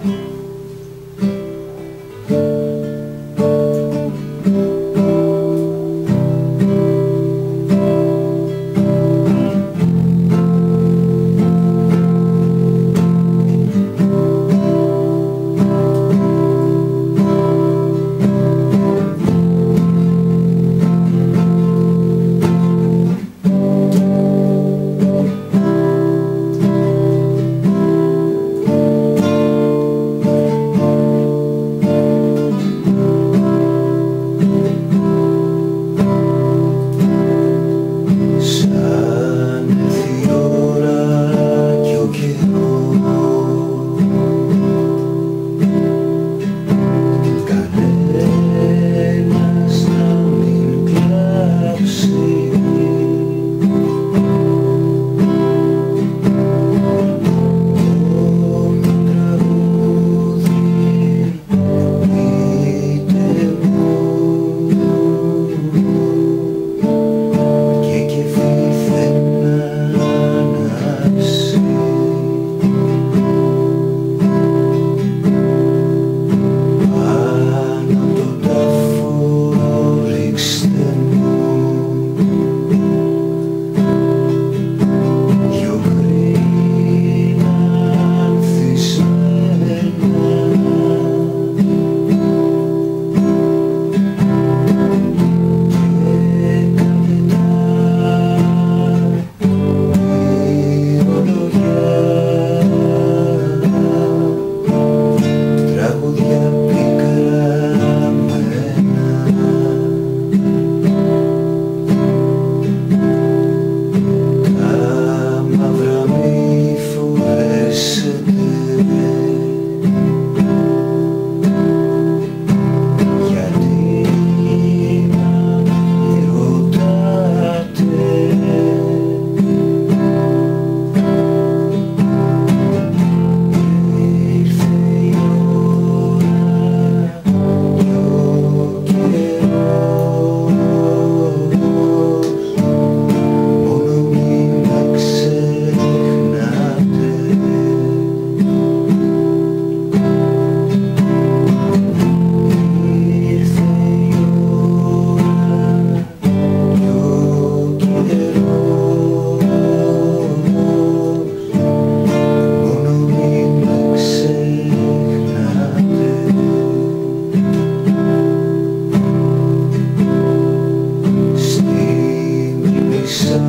Thank you.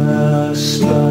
A sky.